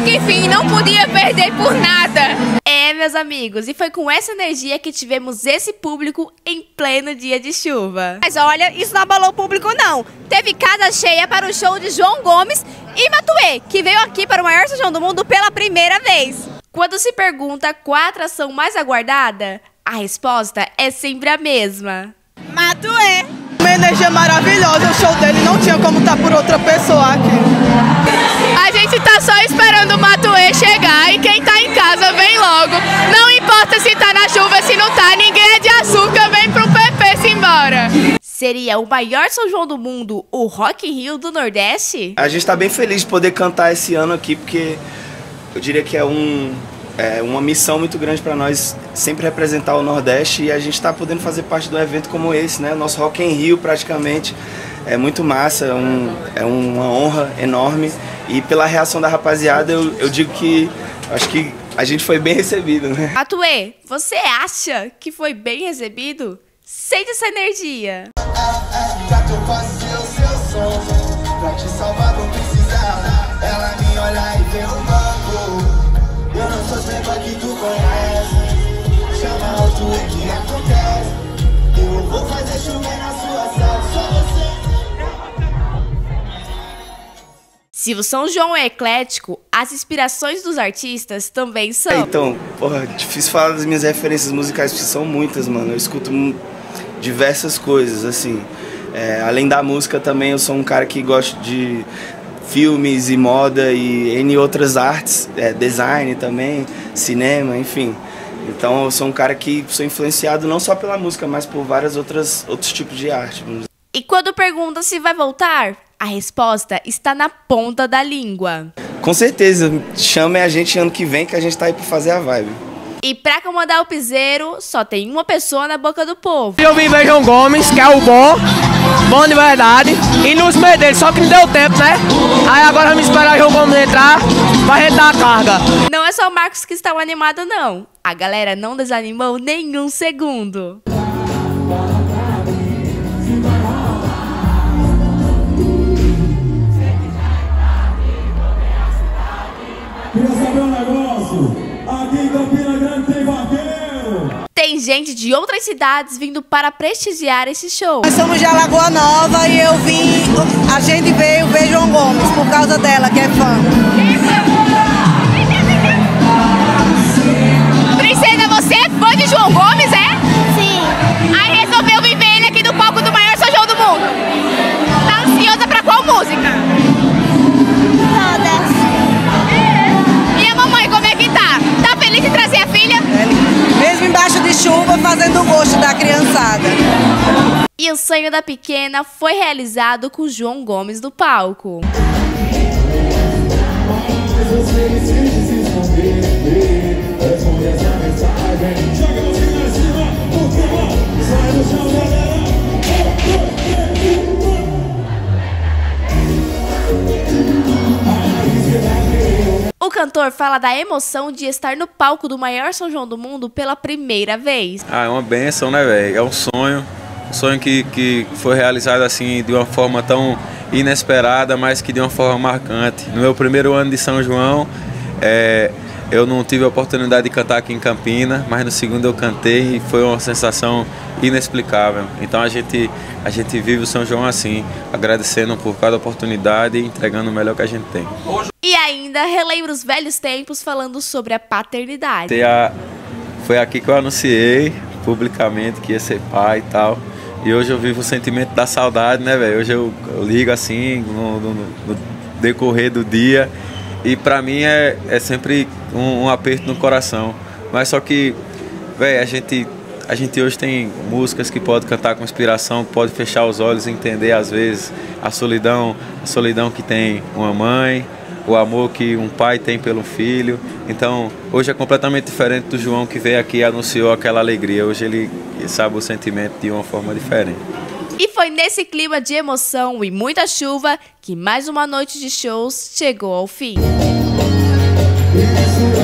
que enfim não podia perder por nada. É, meus amigos, e foi com essa energia que tivemos esse público em pleno dia de chuva. Mas olha, isso não abalou o público não. Teve casa cheia para o show de João Gomes e Matuê, que veio aqui para o maior São João do mundo pela primeira vez. Quando se pergunta qual a atração mais aguardada, a resposta é sempre a mesma. Matuê. Uma energia maravilhosa, o show dele não tinha como estar por outra pessoa aqui. Casa vem logo. Não importa se tá na chuva, se não tá, ninguém é de açúcar, vem pro PP se embora. Seria o maior São João do mundo, o Rock in Rio do Nordeste? A gente está bem feliz de poder cantar esse ano aqui, porque eu diria que é, um, é uma missão muito grande para nós sempre representar o Nordeste e a gente está podendo fazer parte de um evento como esse, né? Nosso Rock in Rio praticamente é muito massa, é, um, é uma honra enorme e pela reação da rapaziada eu, eu digo que acho que a gente foi bem recebido, né? Atuê, você acha que foi bem recebido? Sente essa energia. Pra que eu possa ser o seu som Pra te salvar não precisar Ela me olha e vê o banco Eu não sou sempre que tu conhece Chama alto o que acontece Eu vou fazer chover na sua sala Só você Se o São João é eclético, as inspirações dos artistas também são. É, então, porra, difícil falar das minhas referências musicais, porque são muitas, mano. Eu escuto diversas coisas, assim. É, além da música também, eu sou um cara que gosta de filmes e moda e N outras artes, é, design também, cinema, enfim. Então eu sou um cara que sou influenciado não só pela música, mas por várias outras outros tipos de arte. E quando pergunta se vai voltar, a resposta está na ponta da língua. Com certeza, chame a gente ano que vem que a gente tá aí pra fazer a vibe. E pra comandar o piseiro, só tem uma pessoa na boca do povo. Eu vim ver João Gomes, que é o bom, bom de verdade, e nos dele, só que não deu tempo, né? Aí agora vamos esperar o João Gomes entrar pra gente dar a carga. Não é só o Marcos que está animado, não. A galera não desanimou nenhum segundo. Queria saber um negócio. Aqui em Campina Grande tem vaqueiro. Tem gente de outras cidades vindo para prestigiar esse show. Nós somos de Alagoa Nova e eu vim. A gente veio ver João Gomes por causa dela, que é fã. Princesa, E o sonho da pequena foi realizado com João Gomes no palco. O cantor fala da emoção de estar no palco do maior São João do mundo pela primeira vez. Ah, é uma benção, né, velho? É um sonho. Um sonho que, que foi realizado assim de uma forma tão inesperada, mas que de uma forma marcante. No meu primeiro ano de São João, é, eu não tive a oportunidade de cantar aqui em Campina, mas no segundo eu cantei e foi uma sensação inexplicável. Então a gente, a gente vive o São João assim, agradecendo por cada oportunidade e entregando o melhor que a gente tem. E ainda relembra os velhos tempos falando sobre a paternidade. A- Foi aqui que eu anunciei publicamente que ia ser pai e tal. E hoje eu vivo o sentimento da saudade, né, velho? Hoje eu, eu ligo assim no, no- no decorrer do dia. E pra mim é, é sempre um, um aperto no coração. Mas só que, velho, a gente, a gente hoje tem músicas que pode cantar com inspiração, pode fechar os olhos e entender às vezes a solidão, a solidão que tem uma mãe, o amor que um pai tem pelo filho. Então, hoje é completamente diferente do João que veio aqui e anunciou aquela alegria. Hoje ele sabe o sentimento de uma forma diferente. E foi nesse clima de emoção e muita chuva que mais uma noite de shows chegou ao fim. Isso